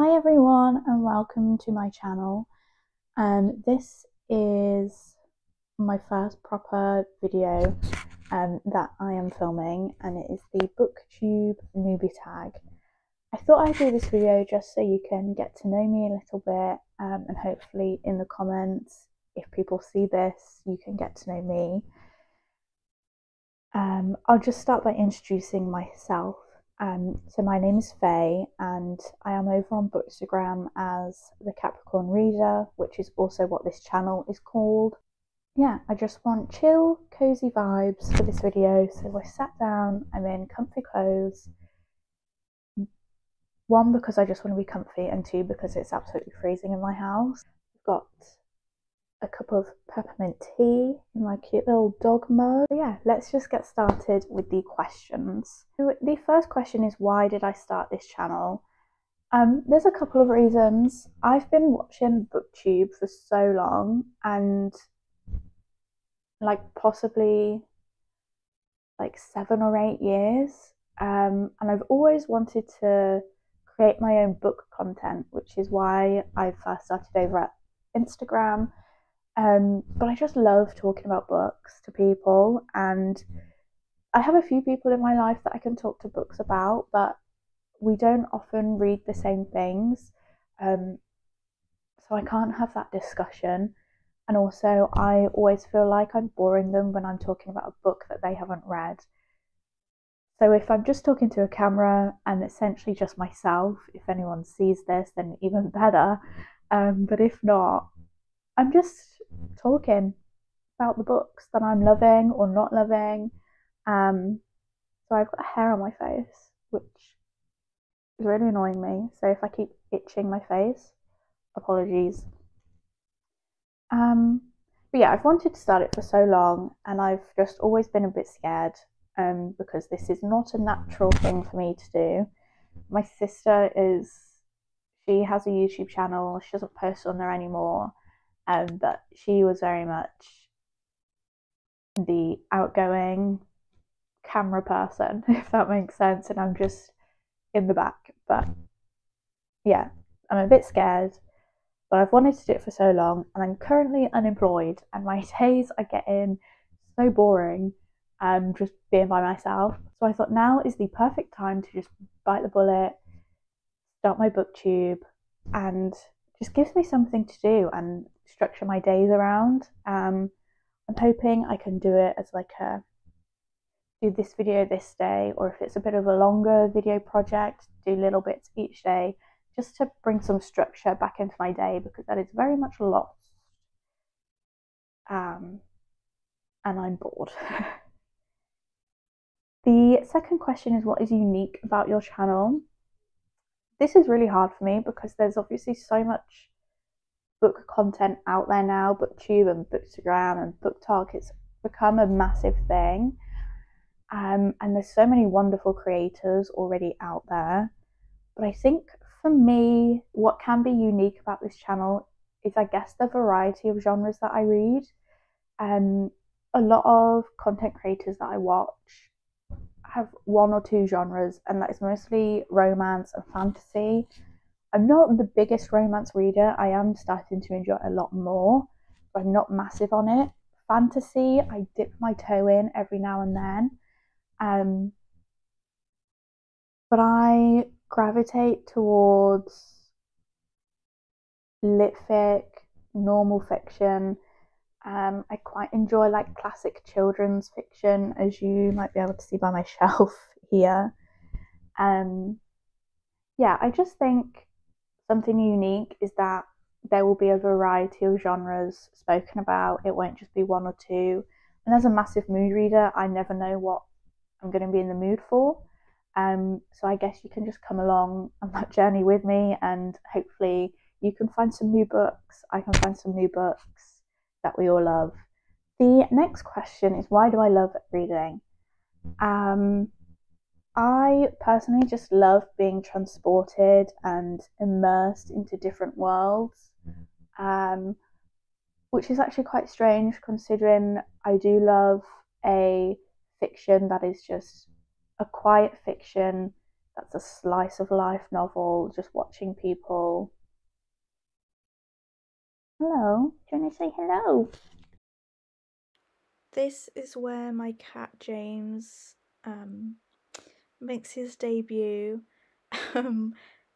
Hi everyone and welcome to my channel. Um, this is my first proper video um, that I am filming and it is the booktube newbie tag. I thought I'd do this video just so you can get to know me a little bit um, and hopefully in the comments if people see this you can get to know me. Um, I'll just start by introducing myself. Um, so my name is Faye, and I am over on Bookstagram as the Capricorn Reader, which is also what this channel is called. Yeah, I just want chill, cozy vibes for this video. So I sat down, I'm in comfy clothes. One, because I just want to be comfy, and two, because it's absolutely freezing in my house. I've got a cup of peppermint tea in my cute little dog mug. Yeah, let's just get started with the questions. So the first question is why did I start this channel? Um, there's a couple of reasons. I've been watching BookTube for so long and like possibly like seven or eight years. Um, and I've always wanted to create my own book content, which is why I first started over at Instagram um, but I just love talking about books to people, and I have a few people in my life that I can talk to books about, but we don't often read the same things. Um, so I can't have that discussion. And also, I always feel like I'm boring them when I'm talking about a book that they haven't read. So if I'm just talking to a camera and essentially just myself, if anyone sees this, then even better. Um, but if not, I'm just talking about the books that I'm loving or not loving. Um, so I've got hair on my face, which is really annoying me. So if I keep itching my face, apologies. Um, but yeah, I've wanted to start it for so long, and I've just always been a bit scared um, because this is not a natural thing for me to do. My sister is, she has a YouTube channel, she doesn't post on there anymore um, but she was very much the outgoing camera person, if that makes sense, and I'm just in the back. But yeah, I'm a bit scared, but I've wanted to do it for so long, and I'm currently unemployed, and my days are getting so boring um, just being by myself. So I thought now is the perfect time to just bite the bullet, start my booktube, and just gives me something to do and structure my days around. Um, I'm hoping I can do it as like a do this video this day, or if it's a bit of a longer video project, do little bits each day just to bring some structure back into my day because that is very much lost. Um, and I'm bored. the second question is what is unique about your channel? This is really hard for me because there's obviously so much book content out there now, booktube and bookstagram and BookTok. It's become a massive thing. Um, and there's so many wonderful creators already out there. But I think for me, what can be unique about this channel is, I guess, the variety of genres that I read. Um, a lot of content creators that I watch have one or two genres, and that is mostly romance and fantasy. I'm not the biggest romance reader. I am starting to enjoy a lot more, but I'm not massive on it. Fantasy, I dip my toe in every now and then. Um, but I gravitate towards lit fic, normal fiction. Um, I quite enjoy like classic children's fiction, as you might be able to see by my shelf here. Um, yeah, I just think something unique is that there will be a variety of genres spoken about. It won't just be one or two. And as a massive mood reader, I never know what I'm going to be in the mood for. Um, so I guess you can just come along on that journey with me, and hopefully you can find some new books. I can find some new books that we all love. The next question is why do I love reading? Um, I personally just love being transported and immersed into different worlds, um, which is actually quite strange considering I do love a fiction that is just a quiet fiction that's a slice of life novel, just watching people. Hello, do you want to say hello? This is where my cat James um, makes his debut. Um,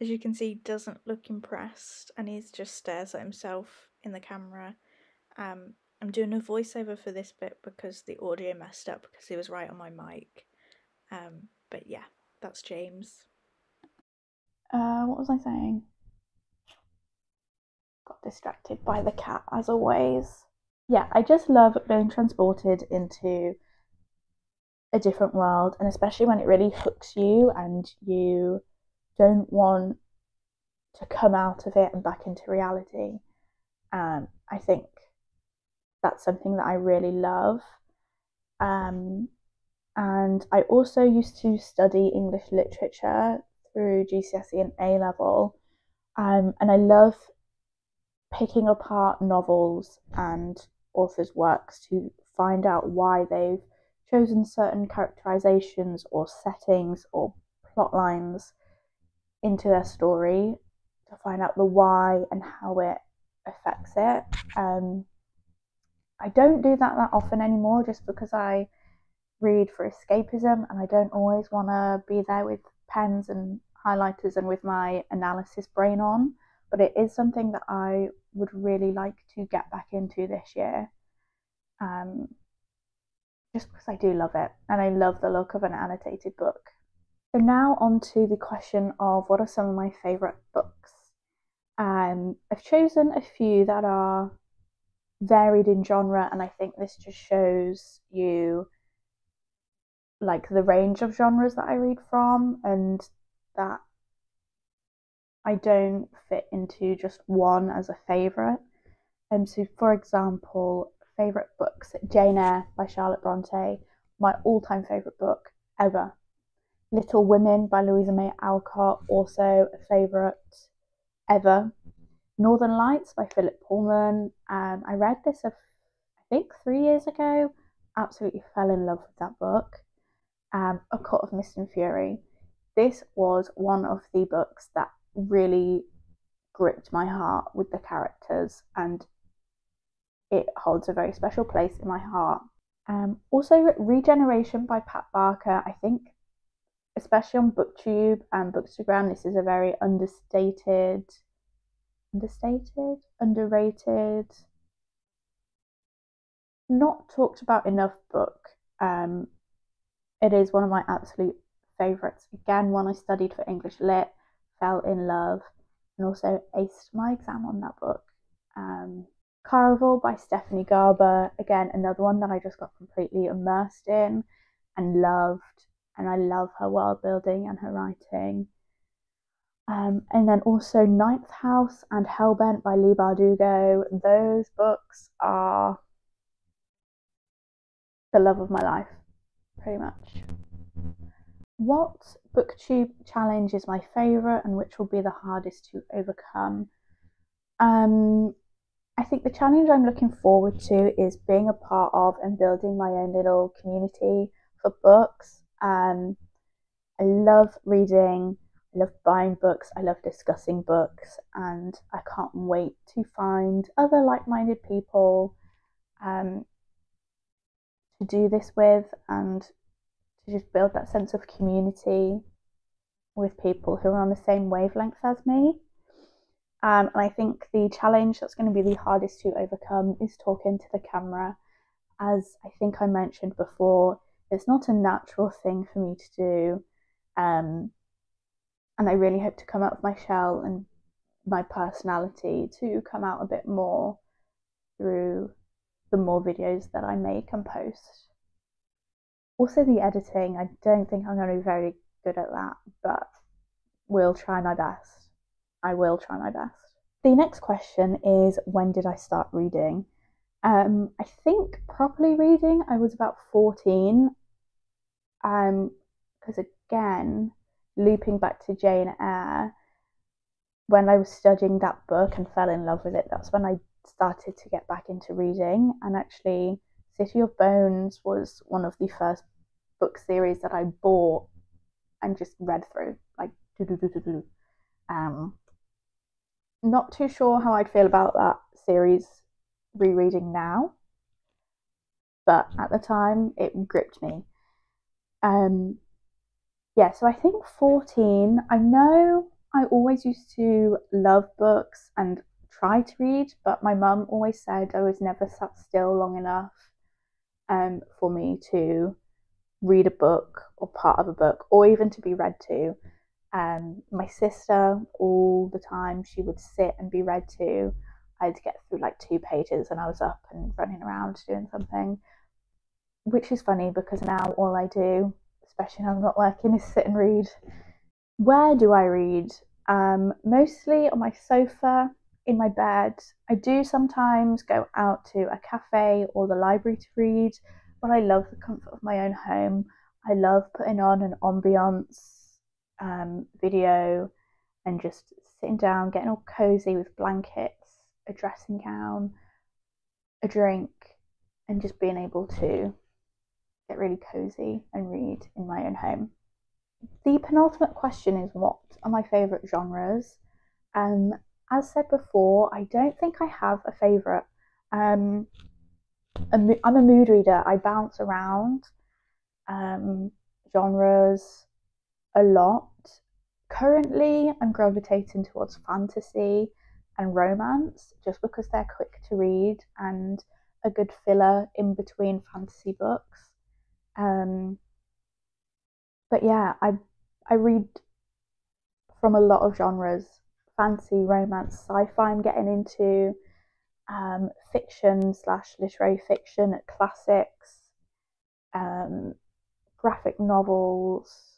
as you can see, doesn't look impressed and he just stares at himself in the camera. Um, I'm doing a voiceover for this bit because the audio messed up because he was right on my mic. Um, but yeah, that's James. Uh, what was I saying? Got distracted by the cat as always. Yeah, I just love being transported into a different world, and especially when it really hooks you and you don't want to come out of it and back into reality. Um, I think that's something that I really love. Um, and I also used to study English literature through GCSE and A level. Um, and I love picking apart novels and authors' works to find out why they've chosen certain characterizations or settings or plot lines into their story to find out the why and how it affects it. Um, I don't do that that often anymore just because I read for escapism and I don't always want to be there with pens and highlighters and with my analysis brain on. But it is something that I would really like to get back into this year. Um, just because I do love it and I love the look of an annotated book. So now on to the question of what are some of my favourite books. Um, I've chosen a few that are varied in genre, and I think this just shows you like the range of genres that I read from, and that I don't fit into just one as a favourite. Um, so, for example, favourite books Jane Eyre by Charlotte Bronte, my all time favourite book ever. Little Women by Louisa May Alcott, also a favourite ever. Northern Lights by Philip Pullman. Um, I read this, I think, three years ago. Absolutely fell in love with that book. Um, a Court of Mist and Fury. This was one of the books that really gripped my heart with the characters, and it holds a very special place in my heart. Um, also, Regeneration by Pat Barker. I think, especially on BookTube and Bookstagram, this is a very understated understated, underrated, not talked about enough book. Um, it is one of my absolute favourites. Again, one I studied for English Lit, fell in love, and also aced my exam on that book. Um, Caraval by Stephanie Garber, again, another one that I just got completely immersed in and loved. And I love her world building and her writing. Um, and then also Ninth House and Hellbent by Leigh Bardugo. Those books are the love of my life, pretty much. What booktube challenge is my favourite and which will be the hardest to overcome? Um, I think the challenge I'm looking forward to is being a part of and building my own little community for books. Um, I love reading I love buying books, I love discussing books, and I can't wait to find other like minded people um, to do this with and to just build that sense of community with people who are on the same wavelength as me. Um, and I think the challenge that's going to be the hardest to overcome is talking to the camera. As I think I mentioned before, it's not a natural thing for me to do. Um, and I really hope to come out of my shell and my personality to come out a bit more through the more videos that I make and post. Also, the editing, I don't think I'm going to be very good at that, but we'll try my best. I will try my best. The next question is when did I start reading? Um, I think properly reading, I was about 14. Um, because again, looping back to Jane Eyre, when I was studying that book and fell in love with it, that's when I started to get back into reading. And actually, City of Bones was one of the first book series that I bought and just read through like do do do do do. Um, not too sure how I'd feel about that series rereading now, but at the time it gripped me. Um, yeah, so I think 14, I know I always used to love books and try to read, but my mum always said I was never sat still long enough um, for me to read a book or part of a book or even to be read to. Um, my sister, all the time, she would sit and be read to. I'd get through like two pages and I was up and running around doing something, which is funny because now all I do, especially when I'm not working, is sit and read. Where do I read? Um, mostly on my sofa, in my bed. I do sometimes go out to a cafe or the library to read, but I love the comfort of my own home. I love putting on an ambiance um, video and just sitting down, getting all cozy with blankets, a dressing gown, a drink, and just being able to get really cozy and read in my own home. The penultimate question is what are my favourite genres? Um, as said before, I don't think I have a favourite. Um, I'm a mood reader. I bounce around um, genres a lot. Currently, I'm gravitating towards fantasy and romance just because they're quick to read and a good filler in between fantasy books. Um, but yeah, I I read from a lot of genres fantasy, romance, sci-fi. I'm getting into um, fiction slash literary fiction, classics, um, graphic novels,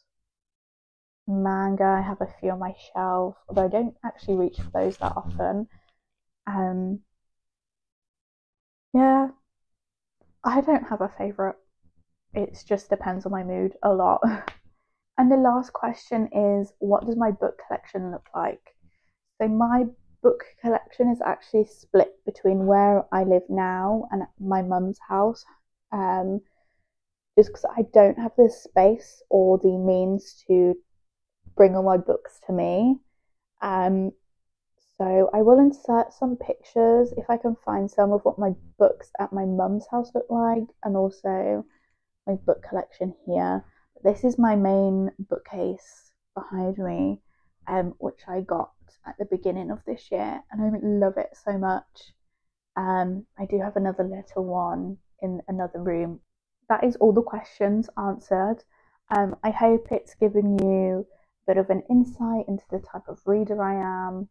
manga. I have a few on my shelf, although I don't actually reach for those that often. Um, yeah, I don't have a favourite. It just depends on my mood a lot. and the last question is what does my book collection look like? So my book collection is actually split between where I live now and my mum's house. Um, just because I don't have the space or the means to bring all my books to me. Um, so I will insert some pictures if I can find some of what my books at my mum's house look like and also my book collection here. This is my main bookcase behind me, um, which I got at the beginning of this year, and I love it so much. Um, I do have another little one in another room. That is all the questions answered. Um, I hope it's given you bit of an insight into the type of reader I am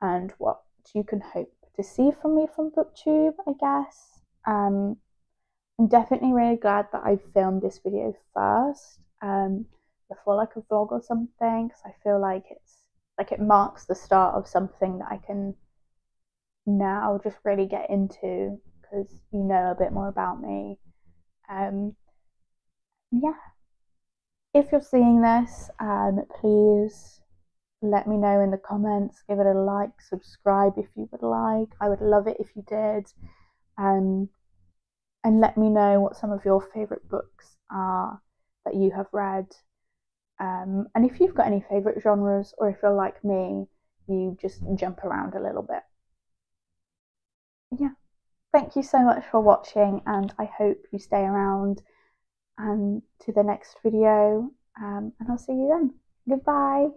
and what you can hope to see from me from BookTube, I guess. Um, I'm definitely really glad that I filmed this video first um, before like a vlog or something because I feel like it's like it marks the start of something that I can now just really get into because you know a bit more about me. Um, yeah. If you're seeing this, um, please let me know in the comments. Give it a like, subscribe if you would like. I would love it if you did. Um, and let me know what some of your favourite books are that you have read um, and if you've got any favourite genres, or if you're like me, you just jump around a little bit. Yeah. Thank you so much for watching, and I hope you stay around and to the next video. Um, and I'll see you then. Goodbye.